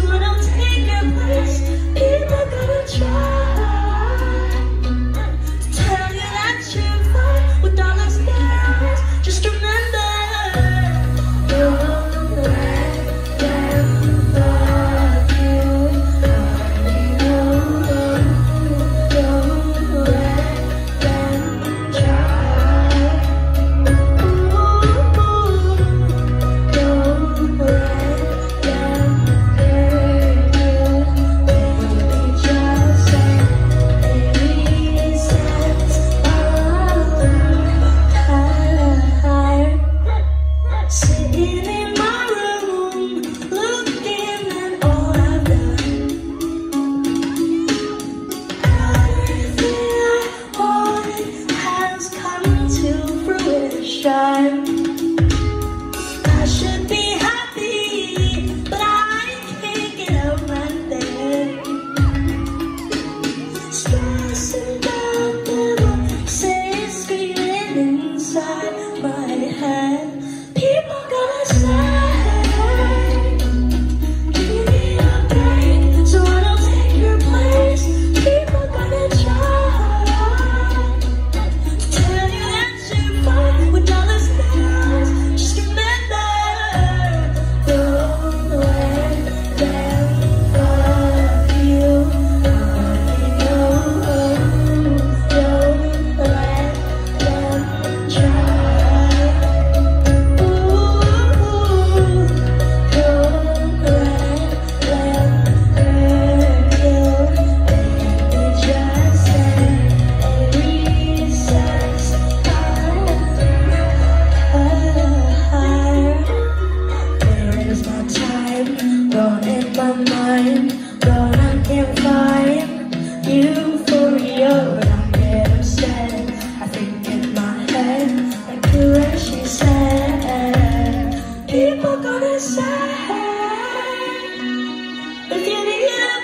to an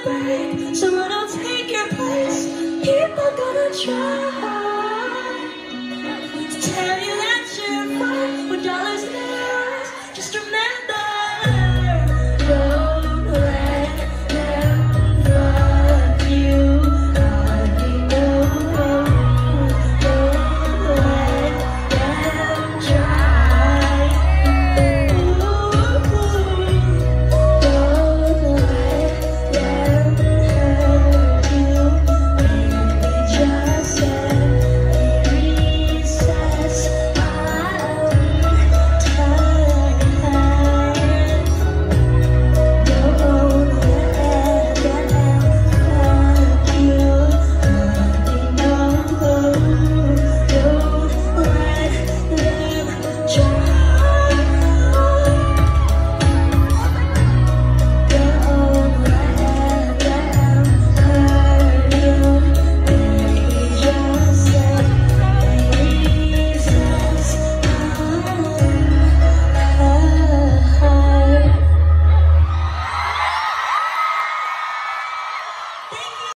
break, someone will take your place. People gonna try.